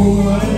Oh.